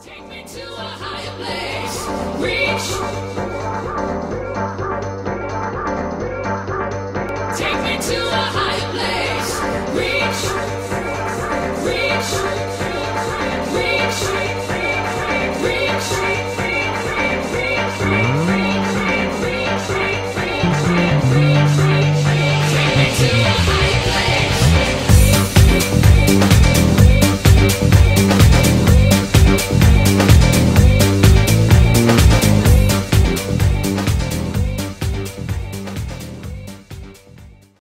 Take me to a higher place. Reach.